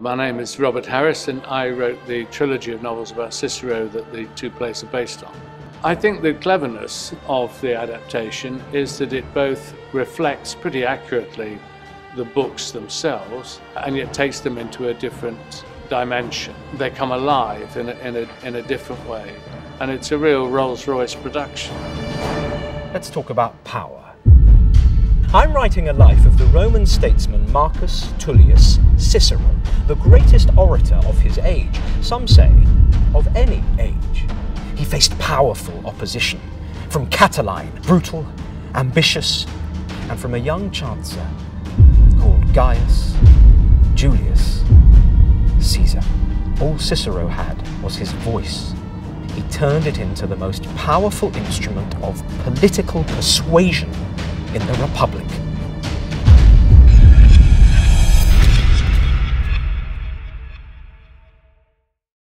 My name is Robert Harris and I wrote the trilogy of novels about Cicero that the two plays are based on. I think the cleverness of the adaptation is that it both reflects pretty accurately the books themselves and yet takes them into a different dimension. They come alive in a, in a, in a different way and it's a real Rolls-Royce production. Let's talk about power. I'm writing a life of the Roman statesman Marcus Tullius Cicero, the greatest orator of his age, some say of any age. He faced powerful opposition from Catiline, brutal, ambitious, and from a young chancellor called Gaius Julius Caesar. All Cicero had was his voice. He turned it into the most powerful instrument of political persuasion in the Republic.